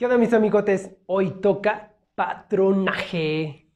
¿Qué onda mis amigotes? Hoy toca patronaje.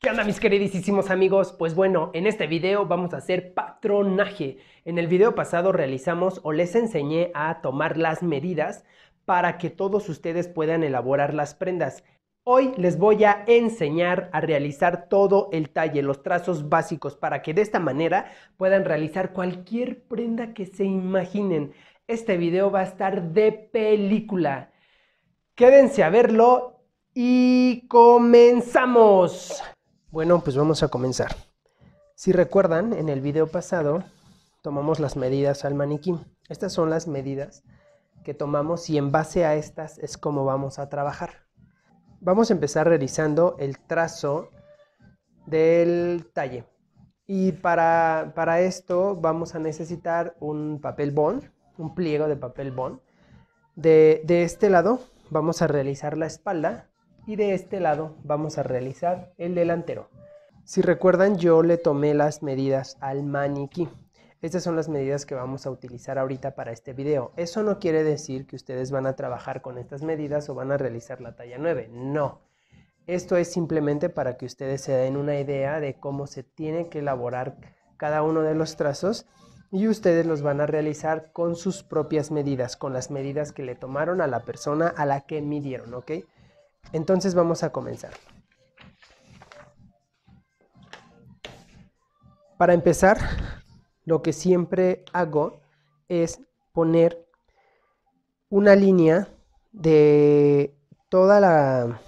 ¿Qué onda mis queridísimos amigos? Pues bueno, en este video vamos a hacer patronaje. En el video pasado realizamos o les enseñé a tomar las medidas para que todos ustedes puedan elaborar las prendas. Hoy les voy a enseñar a realizar todo el talle, los trazos básicos, para que de esta manera puedan realizar cualquier prenda que se imaginen. Este video va a estar de película. Quédense a verlo y comenzamos. Bueno, pues vamos a comenzar. Si recuerdan, en el video pasado tomamos las medidas al maniquí. Estas son las medidas que tomamos y en base a estas es como vamos a trabajar. Vamos a empezar realizando el trazo del talle. Y para, para esto vamos a necesitar un papel bond, un pliego de papel bond. De, de este lado vamos a realizar la espalda y de este lado vamos a realizar el delantero. Si recuerdan yo le tomé las medidas al maniquí. Estas son las medidas que vamos a utilizar ahorita para este video. Eso no quiere decir que ustedes van a trabajar con estas medidas o van a realizar la talla 9. No. Esto es simplemente para que ustedes se den una idea de cómo se tiene que elaborar cada uno de los trazos y ustedes los van a realizar con sus propias medidas, con las medidas que le tomaron a la persona a la que midieron, ¿ok? Entonces vamos a comenzar. Para empezar, lo que siempre hago es poner una línea de toda la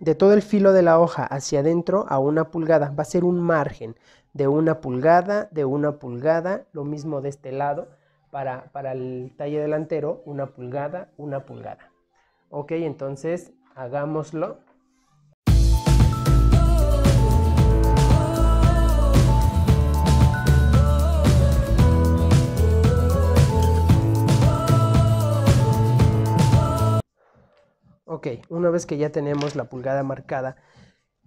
de todo el filo de la hoja hacia adentro a una pulgada. Va a ser un margen de una pulgada, de una pulgada, lo mismo de este lado para, para el talle delantero, una pulgada, una pulgada. Ok, entonces hagámoslo. Ok, una vez que ya tenemos la pulgada marcada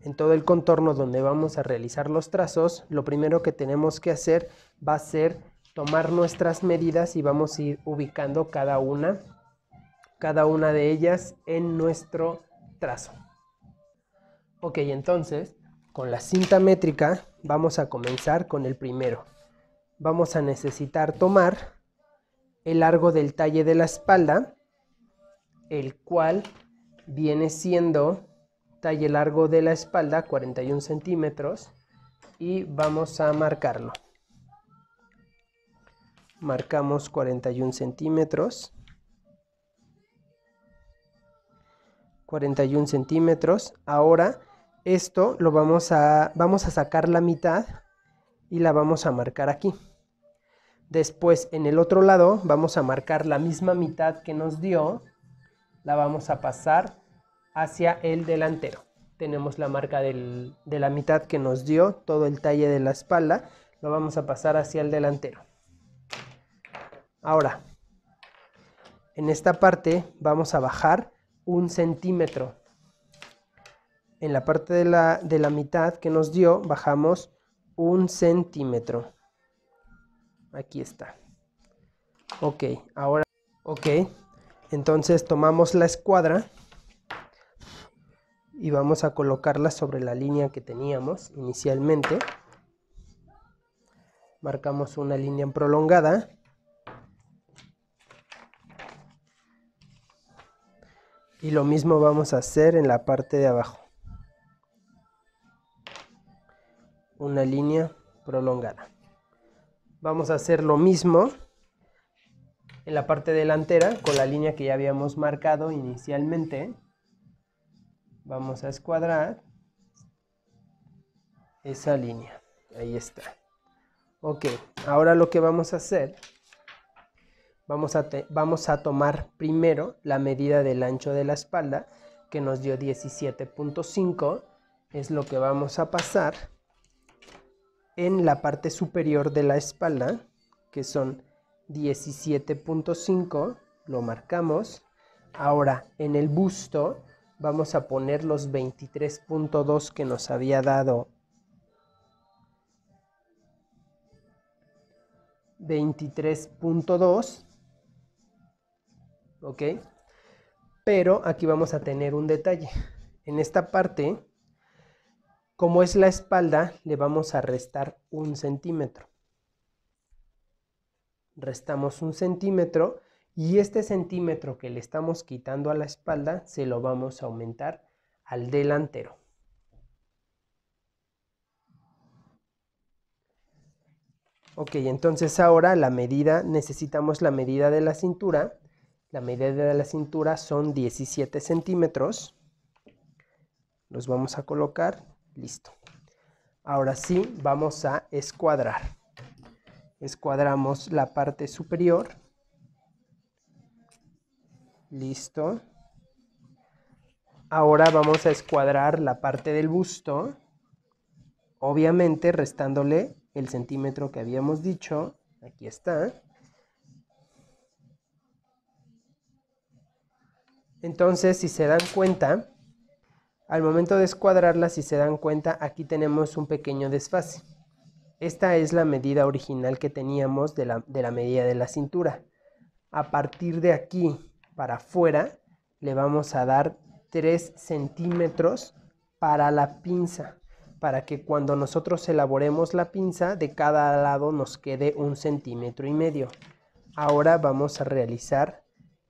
en todo el contorno donde vamos a realizar los trazos, lo primero que tenemos que hacer va a ser tomar nuestras medidas y vamos a ir ubicando cada una cada una de ellas en nuestro trazo. Ok, entonces con la cinta métrica vamos a comenzar con el primero. Vamos a necesitar tomar el largo del talle de la espalda, el cual viene siendo talle largo de la espalda 41 centímetros y vamos a marcarlo. Marcamos 41 centímetros. 41 centímetros. Ahora esto lo vamos a, vamos a sacar la mitad y la vamos a marcar aquí. Después en el otro lado vamos a marcar la misma mitad que nos dio, la vamos a pasar hacia el delantero. Tenemos la marca de la mitad que nos dio, todo el talle de la espalda, lo vamos a pasar hacia el delantero. Ahora, en esta parte vamos a bajar un centímetro. En la parte de la, de la mitad que nos dio, bajamos un centímetro. Aquí está. Ok, ahora, ok. Entonces tomamos la escuadra y vamos a colocarla sobre la línea que teníamos inicialmente. Marcamos una línea prolongada. Y lo mismo vamos a hacer en la parte de abajo. Una línea prolongada. Vamos a hacer lo mismo en la parte delantera con la línea que ya habíamos marcado inicialmente. Vamos a escuadrar esa línea. Ahí está. Ok ahora lo que vamos a hacer Vamos a, vamos a tomar primero la medida del ancho de la espalda, que nos dio 17.5. Es lo que vamos a pasar en la parte superior de la espalda, que son 17.5. Lo marcamos. Ahora, en el busto vamos a poner los 23.2 que nos había dado 23.2 ok pero aquí vamos a tener un detalle en esta parte como es la espalda le vamos a restar un centímetro restamos un centímetro y este centímetro que le estamos quitando a la espalda se lo vamos a aumentar al delantero. Ok, entonces ahora la medida, necesitamos la medida de la cintura. La medida de la cintura son 17 centímetros. Los vamos a colocar, listo. Ahora sí, vamos a escuadrar. Escuadramos la parte superior Listo. Ahora vamos a escuadrar la parte del busto. Obviamente restándole el centímetro que habíamos dicho. Aquí está. Entonces, si se dan cuenta, al momento de escuadrarla, si se dan cuenta, aquí tenemos un pequeño desfase. Esta es la medida original que teníamos de la, de la medida de la cintura. A partir de aquí, para afuera, le vamos a dar 3 centímetros para la pinza, para que cuando nosotros elaboremos la pinza, de cada lado nos quede un centímetro y medio. Ahora vamos a realizar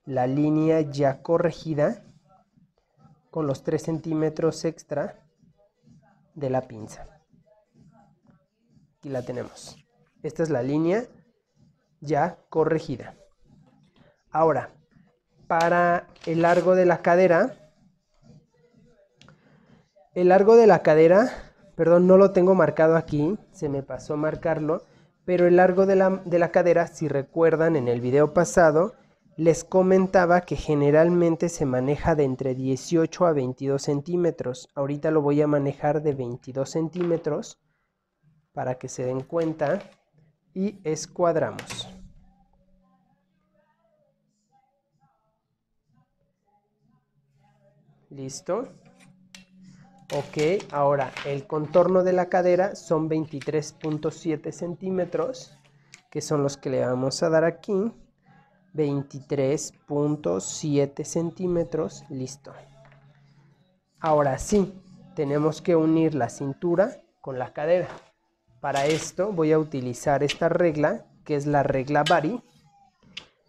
la línea ya corregida con los 3 centímetros extra de la pinza. Aquí la tenemos. Esta es la línea ya corregida. Ahora, para el largo de la cadera. El largo de la cadera, perdón, no lo tengo marcado aquí, se me pasó marcarlo, pero el largo de la, de la cadera, si recuerdan en el video pasado, les comentaba que generalmente se maneja de entre 18 a 22 centímetros. Ahorita lo voy a manejar de 22 centímetros para que se den cuenta y escuadramos. Listo. Ok, ahora el contorno de la cadera son 23.7 centímetros, que son los que le vamos a dar aquí. 23.7 centímetros, listo. Ahora sí, tenemos que unir la cintura con la cadera. Para esto voy a utilizar esta regla, que es la regla Bari.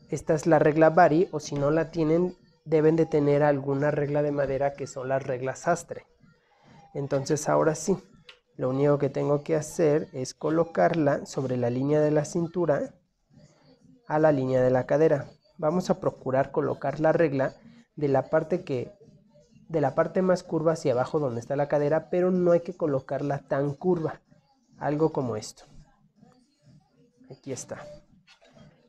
Esta es la regla Bari, o si no la tienen, deben de tener alguna regla de madera que son las reglas sastre. Entonces ahora sí, lo único que tengo que hacer es colocarla sobre la línea de la cintura a la línea de la cadera. Vamos a procurar colocar la regla de la parte que de la parte más curva hacia abajo donde está la cadera, pero no hay que colocarla tan curva. Algo como esto. Aquí está.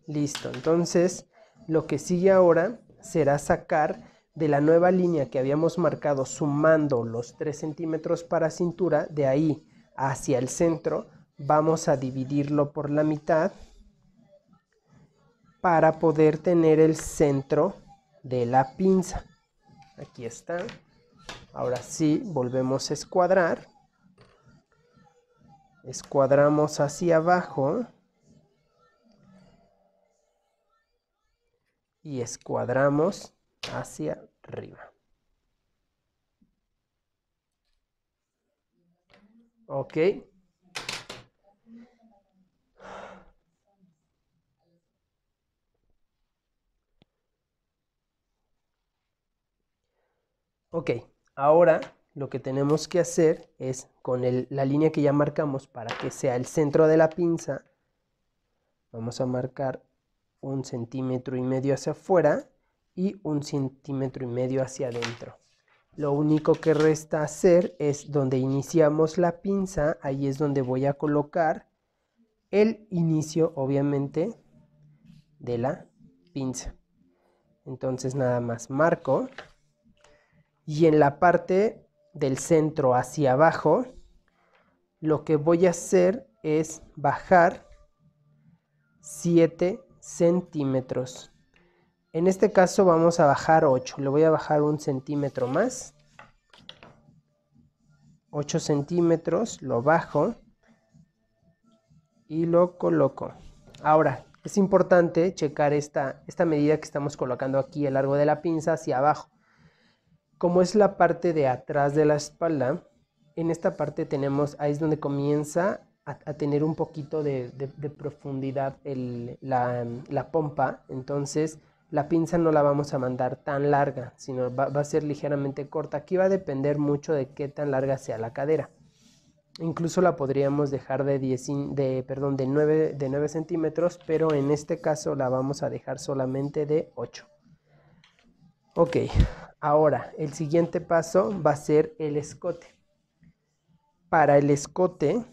Listo. Entonces, lo que sigue ahora será sacar de la nueva línea que habíamos marcado sumando los 3 centímetros para cintura, de ahí hacia el centro, vamos a dividirlo por la mitad para poder tener el centro de la pinza. Aquí está. Ahora sí, volvemos a escuadrar. Escuadramos hacia abajo. y escuadramos hacia arriba. Ok. Ok, ahora lo que tenemos que hacer es con la línea que ya marcamos para que sea el centro de la pinza, vamos a marcar un centímetro y medio hacia afuera y un centímetro y medio hacia adentro. Lo único que resta hacer es donde iniciamos la pinza, ahí es donde voy a colocar el inicio, obviamente, de la pinza. Entonces nada más marco y en la parte del centro hacia abajo, lo que voy a hacer es bajar 7 centímetros. En este caso vamos a bajar 8. Le voy a bajar un centímetro más. 8 centímetros, lo bajo y lo coloco. Ahora, es importante checar esta, esta medida que estamos colocando aquí lo largo de la pinza hacia abajo. Como es la parte de atrás de la espalda, en esta parte tenemos, ahí es donde comienza a, tener un poquito de, profundidad la, pompa. Entonces, la pinza no la vamos a mandar tan larga, sino va, a ser ligeramente corta. Aquí va a depender mucho de qué tan larga sea la cadera. Incluso la podríamos dejar de, 10, de, perdón, de, 9, de 9 centímetros, pero en este caso la vamos a dejar solamente de 8. Ok, ahora el siguiente paso va a ser el escote. Para el escote,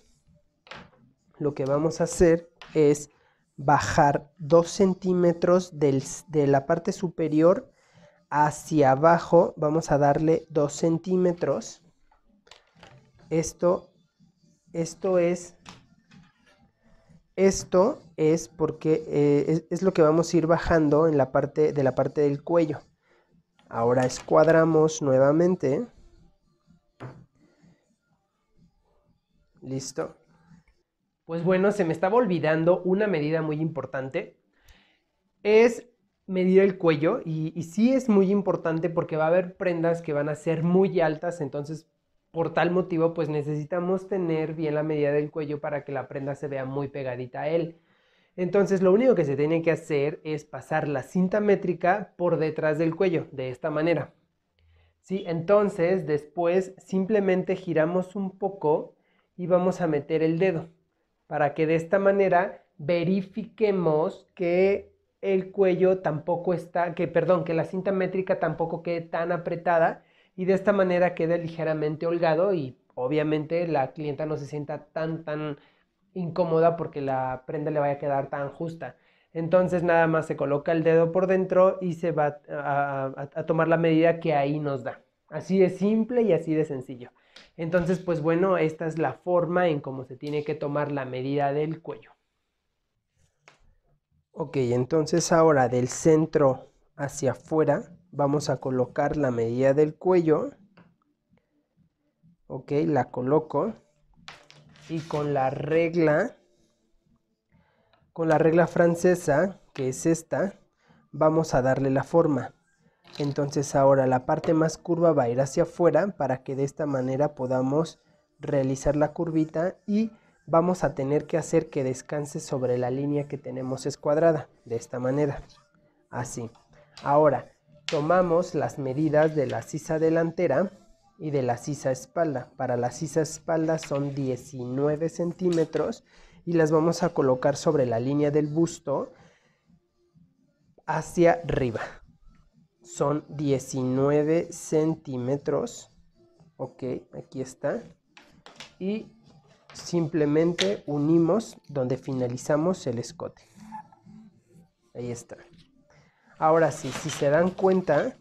lo que vamos a hacer es bajar 2 centímetros de la parte superior hacia abajo. Vamos a darle 2 centímetros. Esto esto es, esto es porque eh, es, lo que vamos a ir bajando en la parte de la parte del cuello. Ahora escuadramos nuevamente. Listo. Pues bueno, se me estaba olvidando una medida muy importante. Es medir el cuello y, sí es muy importante porque va a haber prendas que van a ser muy altas, entonces por tal motivo, pues necesitamos tener bien la medida del cuello para que la prenda se vea muy pegadita a él. Entonces lo único que se tiene que hacer es pasar la cinta métrica por detrás del cuello, de esta manera. ¿Sí? Entonces después simplemente giramos un poco y vamos a meter el dedo para que de esta manera verifiquemos que el cuello tampoco está, que perdón, que la cinta métrica tampoco quede tan apretada y de esta manera queda ligeramente holgado y obviamente la clienta no se sienta tan tan incómoda porque la prenda le vaya a quedar tan justa. Entonces nada más se coloca el dedo por dentro y se va a, a, tomar la medida que ahí nos da. Así de simple y así de sencillo. Entonces, pues bueno, esta es la forma en cómo se tiene que tomar la medida del cuello. Ok, entonces ahora del centro hacia afuera vamos a colocar la medida del cuello. Ok, la coloco. Y con la regla, con la regla francesa, que es esta, vamos a darle la forma. Entonces ahora la parte más curva va a ir hacia afuera para que de esta manera podamos realizar la curvita y vamos a tener que hacer que descanse sobre la línea que tenemos escuadrada, de esta manera, así. Ahora, tomamos las medidas de la sisa delantera y de la sisa espalda. Para la sisa espalda son 19 centímetros y las vamos a colocar sobre la línea del busto hacia arriba. Son 19 centímetros. Ok, aquí está. Y simplemente unimos donde finalizamos el escote. Ahí está. Ahora sí, si se dan cuenta,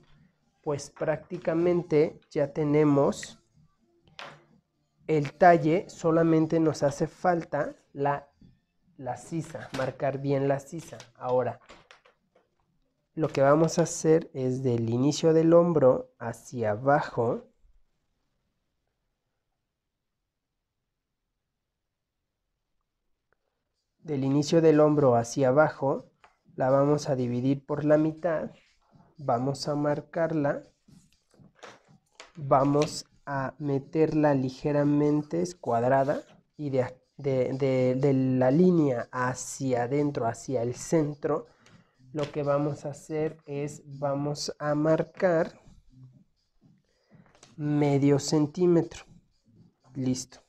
pues prácticamente ya tenemos el talle, solamente nos hace falta la, la sisa, marcar bien la sisa. Ahora, lo que vamos a hacer es del inicio del hombro hacia abajo, del inicio del hombro hacia abajo, la vamos a dividir por la mitad, vamos a marcarla, vamos a meterla ligeramente escuadrada y de, de, la línea hacia adentro, hacia el centro, lo que vamos a hacer es vamos a marcar medio centímetro. Listo.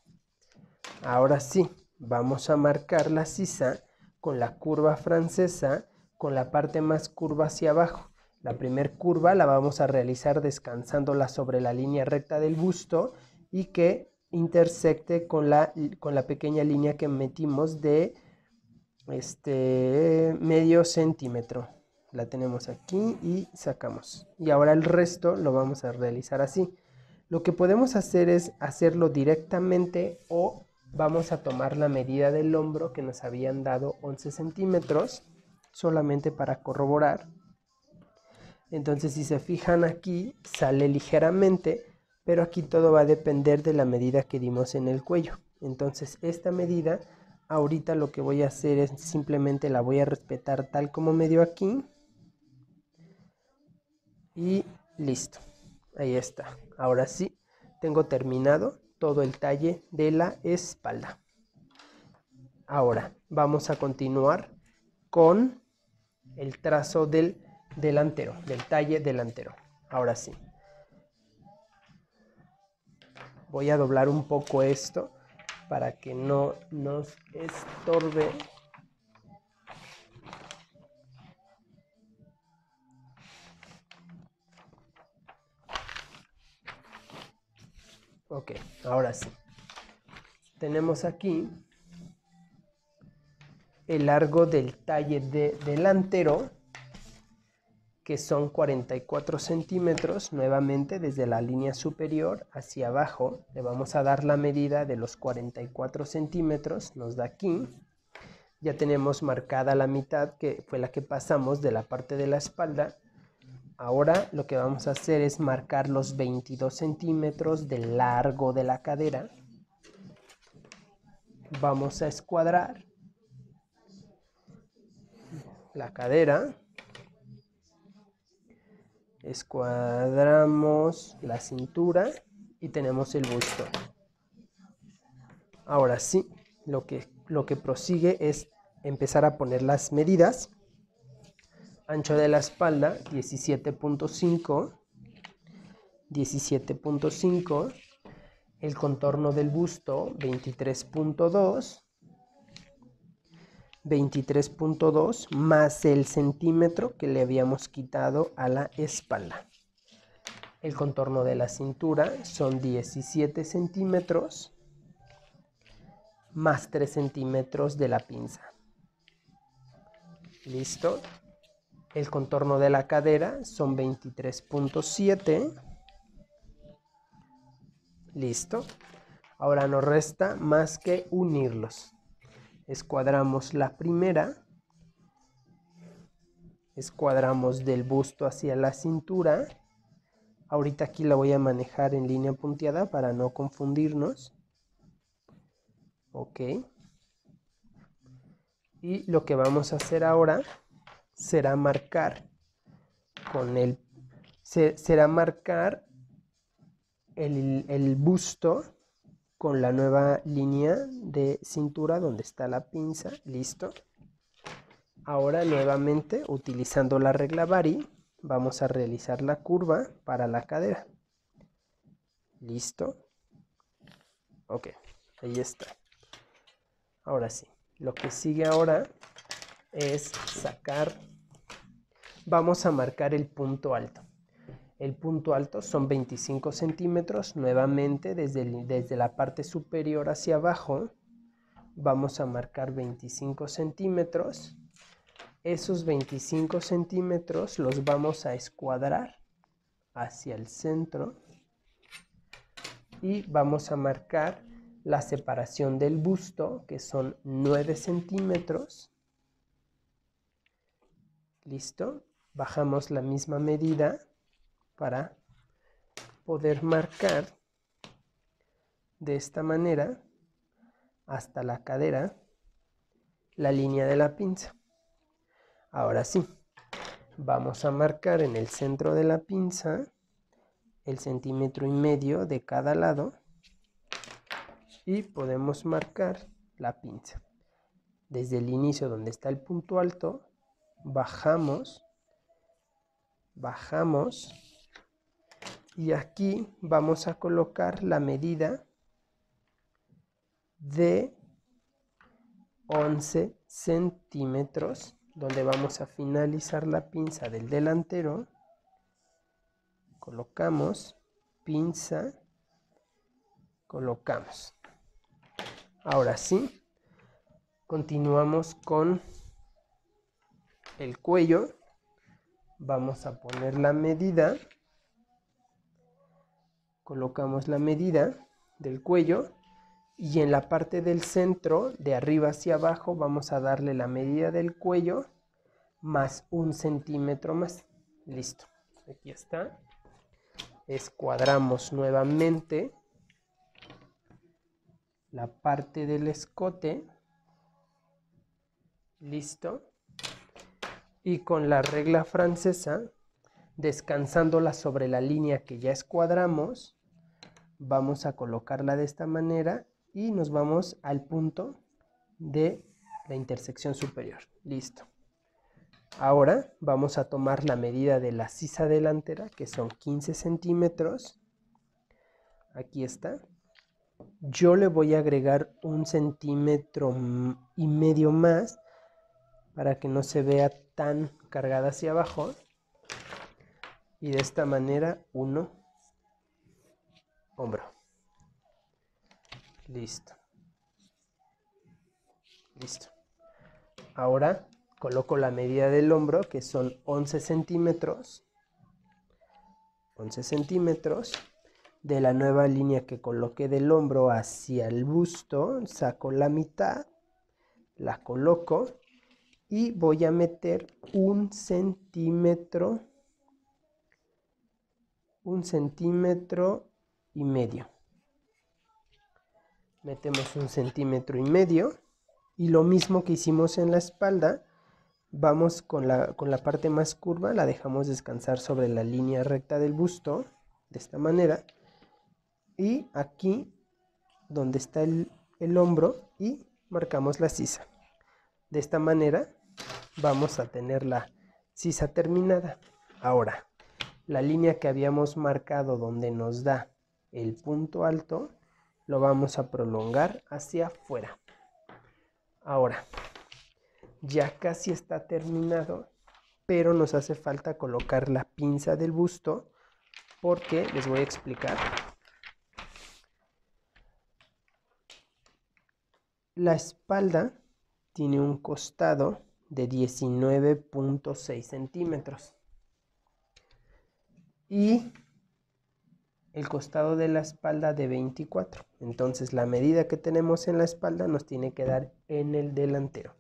Ahora sí, vamos a marcar la sisa con la curva francesa con la parte más curva hacia abajo. La primera curva la vamos a realizar descansándola sobre la línea recta del busto y que intersecte con la, con la pequeña línea que metimos de este medio centímetro. La tenemos aquí y sacamos. Y ahora el resto lo vamos a realizar así. Lo que podemos hacer es hacerlo directamente o vamos a tomar la medida del hombro que nos habían dado 11 centímetros solamente para corroborar. Entonces si se fijan aquí sale ligeramente, pero aquí todo va a depender de la medida que dimos en el cuello. Entonces esta medida ahorita lo que voy a hacer es simplemente la voy a respetar tal como me dio aquí. Y listo. Ahí está. Ahora sí, tengo terminado todo el talle de la espalda. Ahora vamos a continuar con el trazo del delantero, del talle delantero. Ahora sí. Voy a doblar un poco esto para que no nos estorbe. Ok, ahora sí. Tenemos aquí el largo del talle de delantero que son 44 centímetros nuevamente desde la línea superior hacia abajo. Le vamos a dar la medida de los 44 centímetros nos da aquí. Ya tenemos marcada la mitad que fue la que pasamos de la parte de la espalda. Ahora lo que vamos a hacer es marcar los 22 centímetros de largo de la cadera. Vamos a escuadrar la cadera escuadramos la cintura y tenemos el busto. Ahora sí, lo que, lo que prosigue es empezar a poner las medidas. Ancho de la espalda 17.5, 17.5, el contorno del busto 23.2, 23.2 más el centímetro que le habíamos quitado a la espalda. El contorno de la cintura son 17 centímetros más 3 centímetros de la pinza. ¿Listo? El contorno de la cadera son 23.7. ¿Listo? Ahora nos resta más que unirlos escuadramos la primera, escuadramos del busto hacia la cintura. Ahorita aquí la voy a manejar en línea punteada para no confundirnos. Ok. Y lo que vamos a hacer ahora será marcar con el será marcar el, el busto con la nueva línea de cintura donde está la pinza, listo. Ahora nuevamente utilizando la regla Bari vamos a realizar la curva para la cadera. Listo. Ok, ahí está. Ahora sí, lo que sigue ahora es sacar, vamos a marcar el punto alto. El punto alto son 25 centímetros. Nuevamente desde, desde la parte superior hacia abajo vamos a marcar 25 centímetros. Esos 25 centímetros los vamos a escuadrar hacia el centro y vamos a marcar la separación del busto que son 9 centímetros. Listo. Bajamos la misma medida para poder marcar de esta manera hasta la cadera la línea de la pinza. Ahora sí, vamos a marcar en el centro de la pinza el centímetro y medio de cada lado y podemos marcar la pinza. Desde el inicio donde está el punto alto, bajamos, bajamos y aquí vamos a colocar la medida de 11 centímetros donde vamos a finalizar la pinza del delantero. Colocamos pinza colocamos. Ahora sí continuamos con el cuello. Vamos a poner la medida colocamos la medida del cuello y en la parte del centro de arriba hacia abajo vamos a darle la medida del cuello más un centímetro más listo Aquí está. Escuadramos nuevamente la parte del escote. Listo. Y con la regla francesa, descansándola sobre la línea que ya escuadramos, vamos a colocarla de esta manera y nos vamos al punto de la intersección superior. Listo. Ahora vamos a tomar la medida de la sisa delantera, que son 15 centímetros. Aquí está. Yo le voy a agregar un centímetro y medio más para que no se vea tan cargada hacia abajo. Y de esta manera, uno, hombro. Listo. Listo. Ahora coloco la medida del hombro, que son 11 centímetros. 11 centímetros. De la nueva línea que coloqué del hombro hacia el busto, saco la mitad, la coloco y voy a meter un centímetro, un centímetro y medio. Metemos un centímetro y medio y lo mismo que hicimos en la espalda, vamos con la, con la parte más curva, la dejamos descansar sobre la línea recta del busto, de esta manera, y aquí donde está el, el hombro y marcamos la sisa. De esta manera vamos a tener la sisa terminada. Ahora, la línea que habíamos marcado donde nos da el punto alto, lo vamos a prolongar hacia afuera. Ahora, ya casi está terminado, pero nos hace falta colocar la pinza del busto porque les voy a explicar. La espalda tiene un costado de 19.6 centímetros y el costado de la espalda de 24. Entonces la medida que tenemos en la espalda nos tiene que dar en el delantero.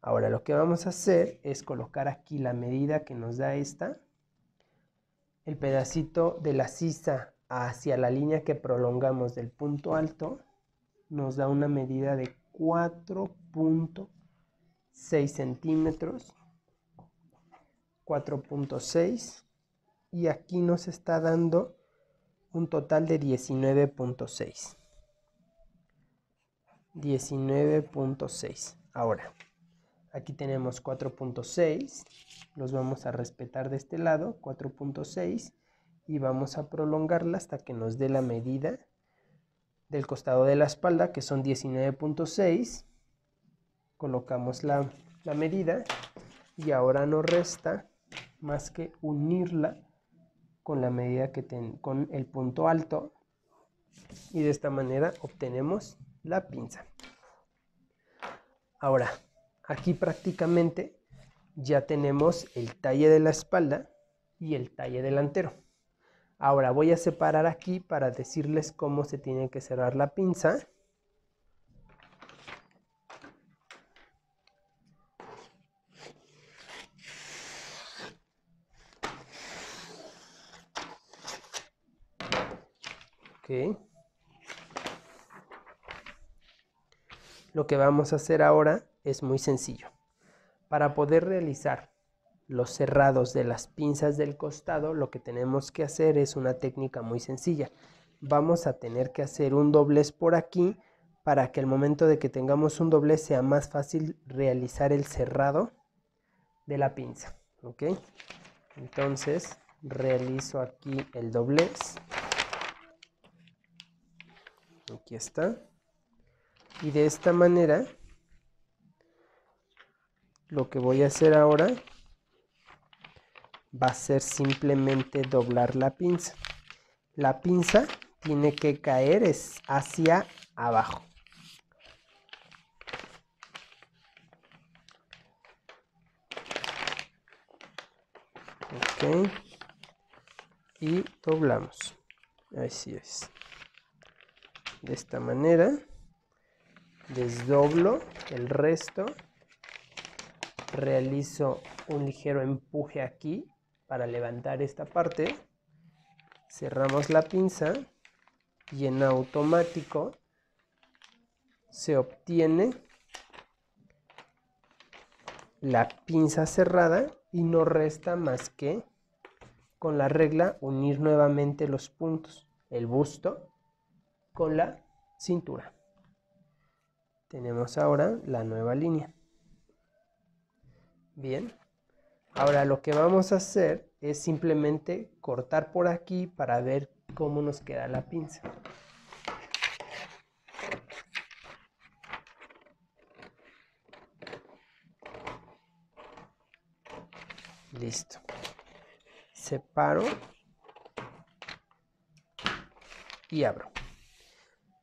Ahora lo que vamos a hacer es colocar aquí la medida que nos da esta, el pedacito de la sisa hacia la línea que prolongamos del punto alto, nos da una medida de 4.6 centímetros, 4.6 y aquí nos está dando un total de 19.6. 19.6. Ahora, aquí tenemos 4.6. Los vamos a respetar de este lado, 4.6. Y vamos a prolongarla hasta que nos dé la medida del costado de la espalda, que son 19.6. Colocamos la, la medida y ahora nos resta más que unirla con la medida que ten, con el punto alto y de esta manera obtenemos la pinza. Ahora, aquí prácticamente ya tenemos el talle de la espalda y el talle delantero. Ahora voy a separar aquí para decirles cómo se tiene que cerrar la pinza. Lo que vamos a hacer ahora es muy sencillo. Para poder realizar los cerrados de las pinzas del costado, lo que tenemos que hacer es una técnica muy sencilla. Vamos a tener que hacer un doblez por aquí para que al momento de que tengamos un doblez sea más fácil realizar el cerrado de la pinza. ¿Ok? Entonces realizo aquí el doblez aquí está. Y de esta manera lo que voy a hacer ahora va a ser simplemente doblar la pinza. La pinza tiene que caer es hacia abajo. Ok. Y doblamos. Así es de esta manera desdoblo el resto realizo un ligero empuje aquí para levantar esta parte. Cerramos la pinza y en automático se obtiene la pinza cerrada y no resta más que con la regla unir nuevamente los puntos, el busto con la cintura. Tenemos ahora la nueva línea. Bien, ahora lo que vamos a hacer es simplemente cortar por aquí para ver cómo nos queda la pinza. Listo separo y abro.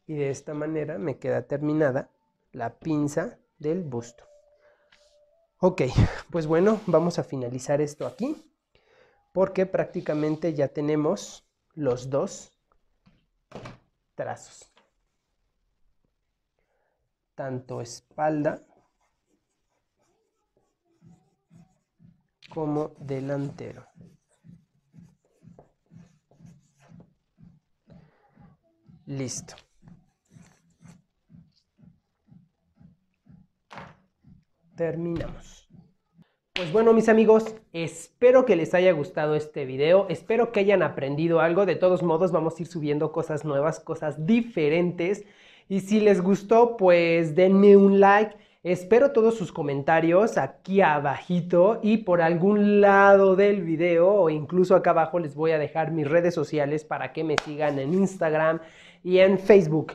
Y de esta manera me queda terminada la pinza del busto. Ok, pues bueno, vamos a finalizar esto aquí porque prácticamente ya tenemos los dos trazos. Tanto espalda como delantero. Listo. Terminamos. Pues bueno, mis amigos, espero que les haya gustado este video, espero que hayan aprendido algo, de todos modos vamos a ir subiendo cosas nuevas, cosas diferentes, y si les gustó, pues denme un like, Espero todos sus comentarios aquí abajito y por algún lado del video o incluso acá abajo les voy a dejar mis redes sociales para que me sigan en Instagram y en Facebook.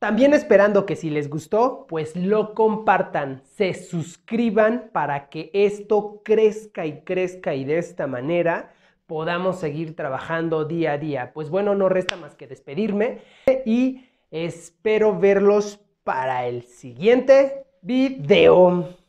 También esperando que si les gustó, pues lo compartan, se suscriban para que esto crezca y crezca y de esta manera podamos seguir trabajando día a día. Pues bueno, no resta más que despedirme y espero verlos para el siguiente video.